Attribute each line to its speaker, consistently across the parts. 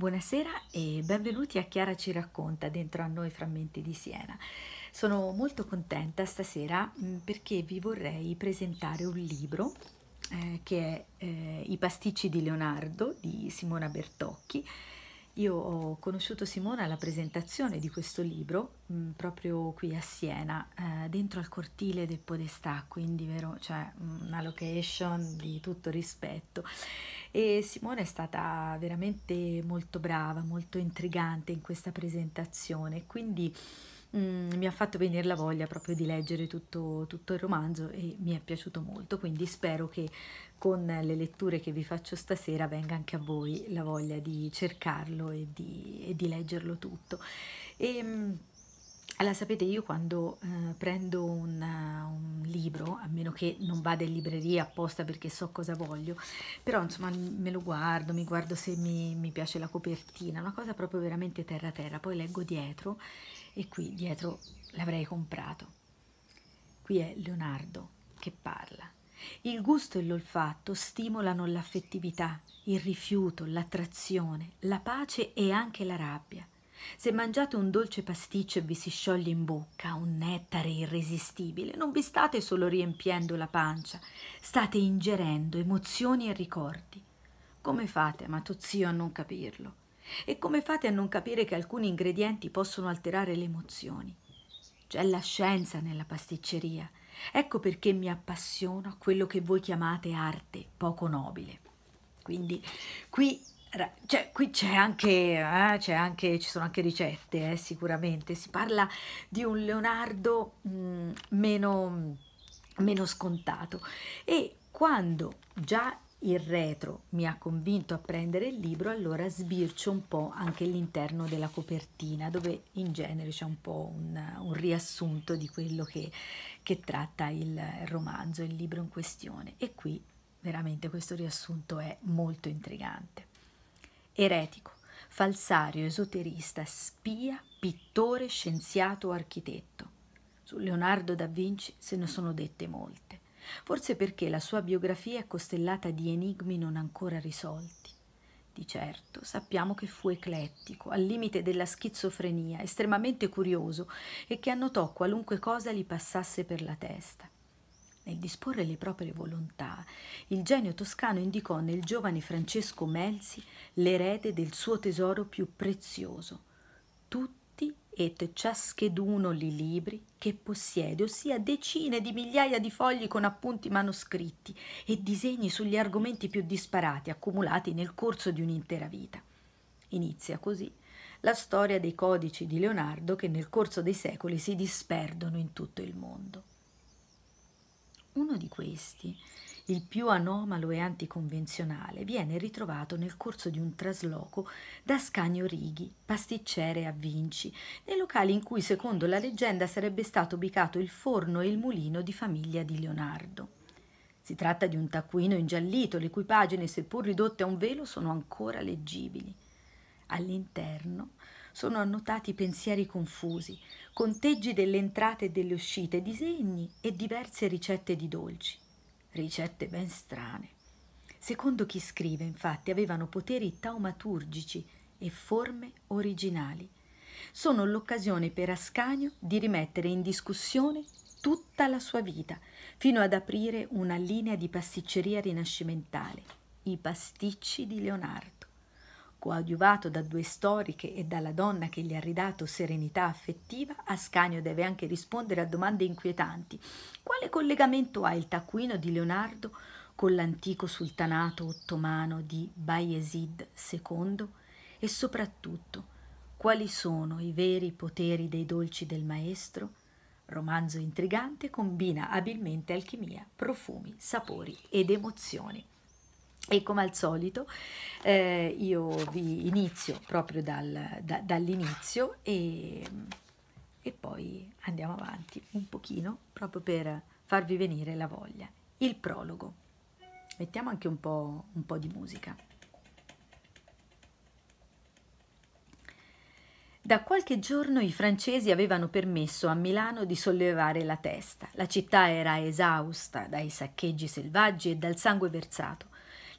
Speaker 1: Buonasera e benvenuti a Chiara ci racconta dentro a noi frammenti di Siena. Sono molto contenta stasera mm, perché vi vorrei presentare un libro eh, che è eh, I pasticci di Leonardo di Simona Bertocchi io ho conosciuto Simona alla presentazione di questo libro mh, mm, proprio qui a Siena, eh, dentro al cortile del Podestà, quindi vero, cioè una location di tutto rispetto. E Simona è stata veramente molto brava, molto intrigante in questa presentazione, quindi Mm, mi ha fatto venire la voglia proprio di leggere tutto, tutto, il romanzo e mi è piaciuto molto, quindi spero che con le letture che vi faccio stasera venga anche a voi la voglia di cercarlo e di, e di leggerlo tutto. E, mm, allora, sapete, io quando eh, prendo un, un, libro, a meno che non vada in libreria apposta perché so cosa voglio, però insomma me lo guardo, mi guardo se mi, mi piace la copertina, una cosa proprio veramente terra terra, poi leggo dietro e qui dietro l'avrei comprato. Qui è Leonardo che parla. Il gusto e l'olfatto stimolano l'affettività, il rifiuto, l'attrazione, la pace e anche la rabbia. Se mangiate un dolce pasticcio e vi si scioglie in bocca un nettare irresistibile, non vi state solo riempiendo la pancia, state ingerendo emozioni e ricordi. Come fate, amato zio, a non capirlo? E come fate a non capire che alcuni ingredienti possono alterare le emozioni? C'è la scienza nella pasticceria. Ecco perché mi appassiona quello che voi chiamate arte poco nobile. Quindi qui, cioè, qui c'è anche, eh, anche, ci sono anche ricette, eh, sicuramente. Si parla di un Leonardo mh, mm, meno, meno scontato. E quando già il retro mi ha convinto a prendere il libro, allora sbircio un po' anche all'interno della copertina, dove in genere c'è un po' un, un riassunto di quello che, che tratta il romanzo, il libro in questione. E qui veramente questo riassunto è molto intrigante. Eretico, falsario, esoterista, spia, pittore, scienziato, architetto. Su Leonardo da Vinci se ne sono dette molte forse perché la sua biografia è costellata di enigmi non ancora risolti. Di certo sappiamo che fu eclettico, al limite della schizofrenia, estremamente curioso e che annotò qualunque cosa gli passasse per la testa. Nel disporre le proprie volontà, il genio toscano indicò nel giovane Francesco Melzi l'erede del suo tesoro più prezioso, tutti et ciascheduno li libri che possiede, ossia decine di migliaia di fogli con appunti manoscritti e disegni sugli argomenti più disparati accumulati nel corso di un'intera vita. Inizia così la storia dei codici di Leonardo che nel corso dei secoli si disperdono in tutto il mondo. Uno di questi il più anomalo e anticonvenzionale, viene ritrovato nel corso di un trasloco da Scagno Righi, pasticcere a Vinci, nei locali in cui, secondo la leggenda, sarebbe stato ubicato il forno e il mulino di famiglia di Leonardo. Si tratta di un taccuino ingiallito, le cui pagine, seppur ridotte a un velo, sono ancora leggibili. All'interno sono annotati pensieri confusi, conteggi delle entrate e delle uscite, disegni e diverse ricette di dolci ricette ben strane. Secondo chi scrive, infatti, avevano poteri taumaturgici e forme originali. Sono l'occasione per Ascanio di rimettere in discussione tutta la sua vita, fino ad aprire una linea di pasticceria rinascimentale, i pasticci di Leonardo. Coadiuvato da due storiche e dalla donna che gli ha ridato serenità affettiva, Ascanio deve anche rispondere a domande inquietanti. Quale collegamento ha il taccuino di Leonardo con l'antico sultanato ottomano di Bayezid II? E soprattutto, quali sono i veri poteri dei dolci del maestro? Romanzo intrigante combina abilmente alchimia, profumi, sapori ed emozioni. E come al solito eh, io vi inizio proprio dal, da, dall'inizio e, e poi andiamo avanti un pochino proprio per farvi venire la voglia. Il prologo. Mettiamo anche un po', un po' di musica. Da qualche giorno i francesi avevano permesso a Milano di sollevare la testa. La città era esausta dai saccheggi selvaggi e dal sangue versato.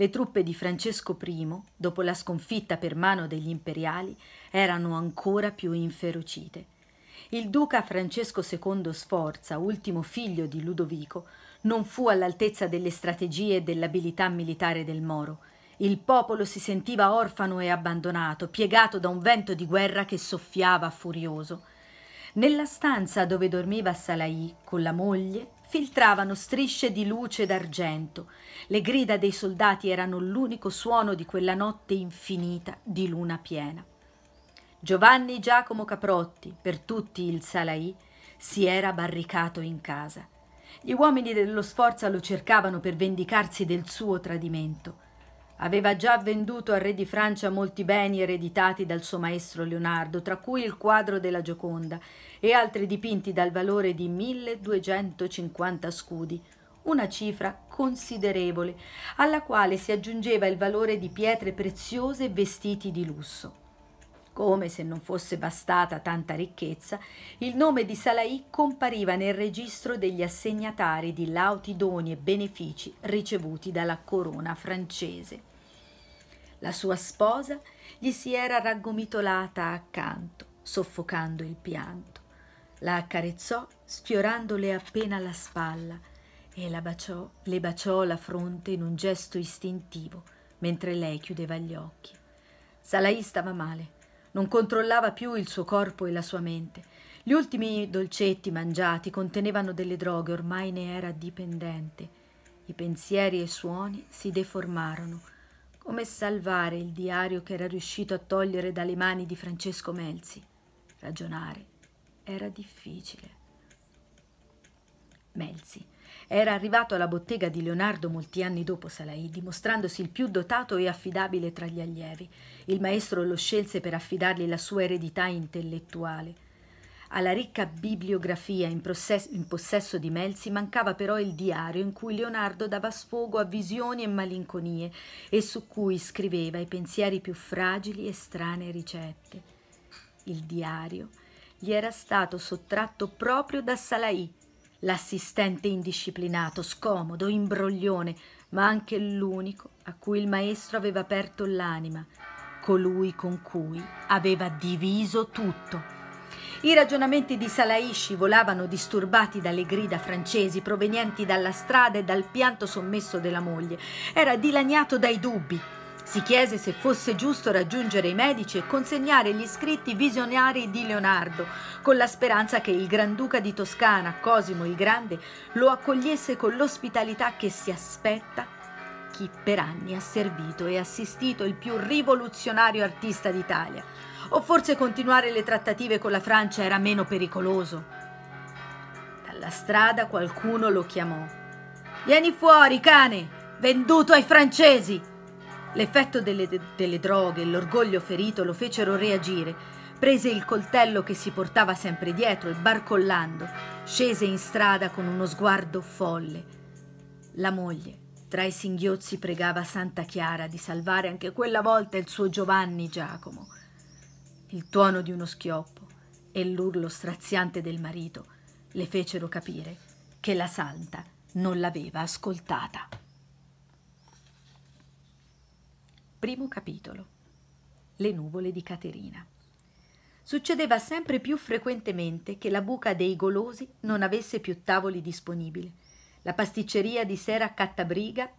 Speaker 1: Le truppe di Francesco I, dopo la sconfitta per mano degli imperiali, erano ancora più inferocite. Il duca Francesco II Sforza, ultimo figlio di Ludovico, non fu all'altezza delle strategie e dell'abilità militare del Moro. Il popolo si sentiva orfano e abbandonato, piegato da un vento di guerra che soffiava furioso. Nella stanza dove dormiva Salai con la moglie filtravano strisce di luce d'argento. Le grida dei soldati erano l'unico suono di quella notte infinita di luna piena. Giovanni Giacomo Caprotti, per tutti il Salai, si era barricato in casa. Gli uomini dello Sforza lo cercavano per vendicarsi del suo tradimento. Aveva già venduto al re di Francia molti beni ereditati dal suo maestro Leonardo, tra cui il quadro della Gioconda e altri dipinti dal valore di 1250 scudi, una cifra considerevole, alla quale si aggiungeva il valore di pietre preziose e vestiti di lusso. Come se non fosse bastata tanta ricchezza, il nome di Salai compariva nel registro degli assegnatari di lauti doni e benefici ricevuti dalla corona francese. La sua sposa gli si era raggomitolata accanto, soffocando il pianto. La accarezzò sfiorandole appena la spalla e la baciò, le baciò la fronte in un gesto istintivo mentre lei chiudeva gli occhi. Salai stava male non controllava più il suo corpo e la sua mente. Gli ultimi dolcetti mangiati contenevano delle droghe, ormai ne era dipendente. I pensieri e i suoni si deformarono. Come salvare il diario che era riuscito a togliere dalle mani di Francesco Melzi? Ragionare era difficile. Melzi era arrivato alla bottega di Leonardo molti anni dopo Salai, dimostrandosi il più dotato e affidabile tra gli allievi. Il maestro lo scelse per affidargli la sua eredità intellettuale. Alla ricca bibliografia in, possesso, in possesso di Melzi mancava però il diario in cui Leonardo dava sfogo a visioni e malinconie e su cui scriveva i pensieri più fragili e strane ricette. Il diario gli era stato sottratto proprio da Salai, l'assistente indisciplinato, scomodo, imbroglione, ma anche l'unico a cui il maestro aveva aperto l'anima, colui con cui aveva diviso tutto. I ragionamenti di Salai scivolavano disturbati dalle grida francesi provenienti dalla strada e dal pianto sommesso della moglie. Era dilaniato dai dubbi. Si chiese se fosse giusto raggiungere i medici e consegnare gli scritti visionari di Leonardo, con la speranza che il Granduca di Toscana, Cosimo il Grande, lo accogliesse con l'ospitalità che si aspetta chi per anni ha servito e assistito il più rivoluzionario artista d'Italia. O forse continuare le trattative con la Francia era meno pericoloso. Dalla strada qualcuno lo chiamò. Vieni fuori, cane! Venduto ai francesi! L'effetto delle, delle droghe e l'orgoglio ferito lo fecero reagire. Prese il coltello che si portava sempre dietro e barcollando scese in strada con uno sguardo folle. La moglie, tra i singhiozzi, pregava Santa Chiara di salvare anche quella volta il suo Giovanni Giacomo. Il tuono di uno schioppo e l'urlo straziante del marito le fecero capire che la santa non l'aveva ascoltata. Primo capitolo. Le nuvole di Caterina. Succedeva sempre più frequentemente che la buca dei golosi non avesse più tavoli disponibili. La pasticceria di Sera Cattabriga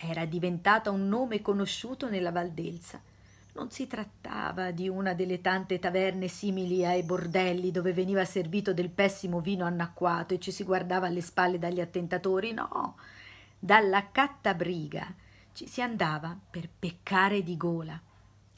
Speaker 1: era diventata un nome conosciuto nella Valdelsa. Non si trattava di una delle tante taverne simili ai bordelli dove veniva servito del pessimo vino annacquato e ci si guardava alle spalle dagli attentatori, no, dalla Cattabriga ci si andava per peccare di gola.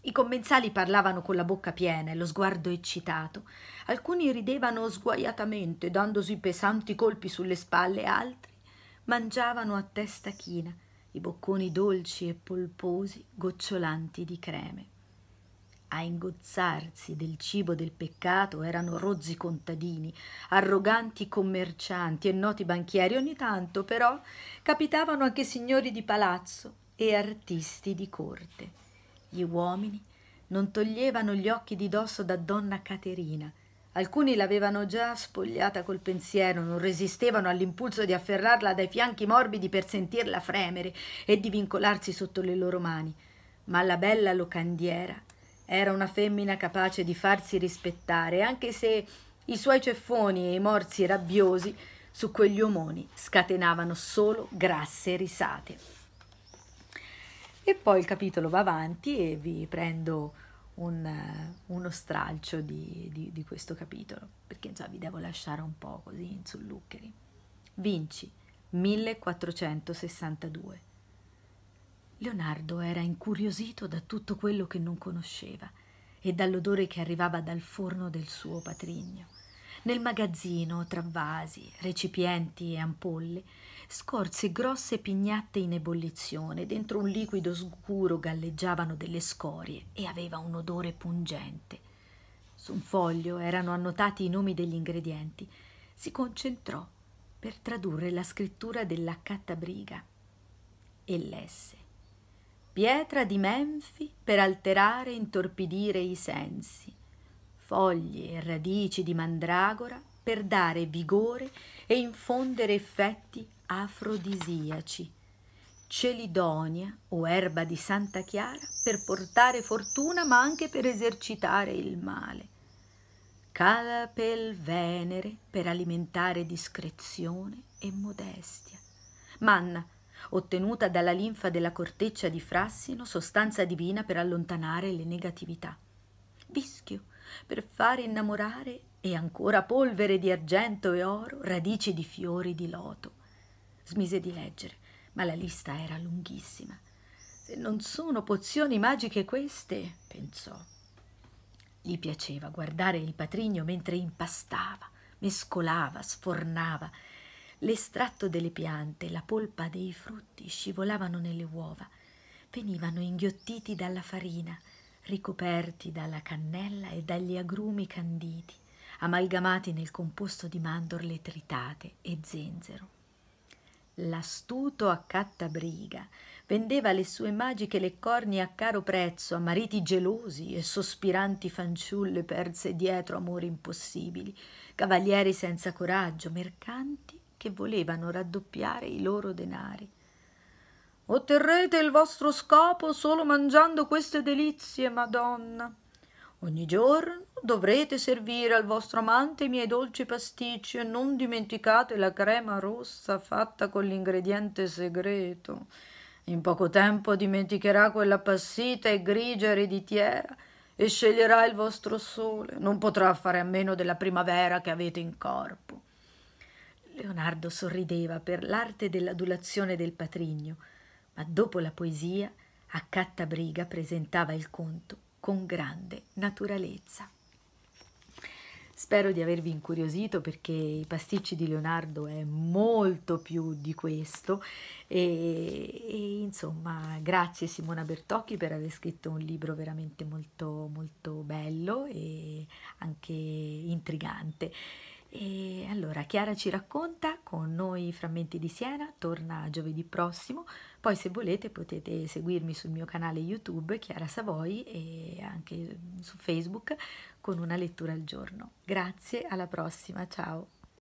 Speaker 1: I commensali parlavano con la bocca piena e lo sguardo eccitato. Alcuni ridevano sguaiatamente, dandosi pesanti colpi sulle spalle, altri mangiavano a testa china, i bocconi dolci e polposi, gocciolanti di creme. A ingozzarsi del cibo del peccato erano rozzi contadini, arroganti commercianti e noti banchieri. Ogni tanto, però, capitavano anche signori di palazzo e artisti di corte. Gli uomini non toglievano gli occhi di dosso da donna Caterina, Alcuni l'avevano già spogliata col pensiero, non resistevano all'impulso di afferrarla dai fianchi morbidi per sentirla fremere e di vincolarsi sotto le loro mani. Ma la bella locandiera era una femmina capace di farsi rispettare, anche se i suoi ceffoni e i morsi rabbiosi su quegli omoni scatenavano solo grasse risate. E poi il capitolo va avanti e vi prendo un, uno stralcio di, di, di, questo capitolo, perché già vi devo lasciare un po' così in sulluccheri. Vinci, 1462. Leonardo era incuriosito da tutto quello che non conosceva e dall'odore che arrivava dal forno del suo patrigno. Nel magazzino, tra vasi, recipienti e ampolle, scorse grosse pignatte in ebollizione. Dentro un liquido scuro galleggiavano delle scorie e aveva un odore pungente. Su un foglio erano annotati i nomi degli ingredienti. Si concentrò per tradurre la scrittura della cattabriga e lesse. Pietra di Menfi per alterare e intorpidire i sensi. Foglie e radici di mandragora per dare vigore e infondere effetti afrodisiaci, celidonia o erba di Santa Chiara per portare fortuna ma anche per esercitare il male, calapel venere per alimentare discrezione e modestia, manna ottenuta dalla linfa della corteccia di frassino, sostanza divina per allontanare le negatività, vischio per fare innamorare e ancora polvere di argento e oro, radici di fiori di loto, Smise di leggere, ma la lista era lunghissima. Se non sono pozioni magiche queste, pensò. Gli piaceva guardare il patrigno mentre impastava, mescolava, sfornava. L'estratto delle piante, la polpa dei frutti scivolavano nelle uova, venivano inghiottiti dalla farina, ricoperti dalla cannella e dagli agrumi canditi, amalgamati nel composto di mandorle tritate e zenzero. L'astuto accattabriga vendeva le sue magiche leccornie a caro prezzo a mariti gelosi e sospiranti fanciulle perse dietro amori impossibili, cavalieri senza coraggio, mercanti che volevano raddoppiare i loro denari. Otterrete il vostro scopo solo mangiando queste delizie, Madonna. Ogni giorno dovrete servire al vostro amante i miei dolci pasticci e non dimenticate la crema rossa fatta con l'ingrediente segreto. In poco tempo dimenticherà quella passita e grigia ereditiera e sceglierà il vostro sole. Non potrà fare a meno della primavera che avete in corpo. Leonardo sorrideva per l'arte dell'adulazione del patrigno, ma dopo la poesia, Accattabriga presentava il conto con grande naturalezza. Spero di avervi incuriosito perché i pasticci di Leonardo è molto più di questo e, e, insomma grazie Simona Bertocchi per aver scritto un libro veramente molto molto bello e anche intrigante. E allora Chiara ci racconta con noi Frammenti di Siena, torna giovedì prossimo, poi se volete potete seguirmi sul mio canale YouTube Chiara Savoi e anche su Facebook con una lettura al giorno. Grazie, alla prossima, ciao!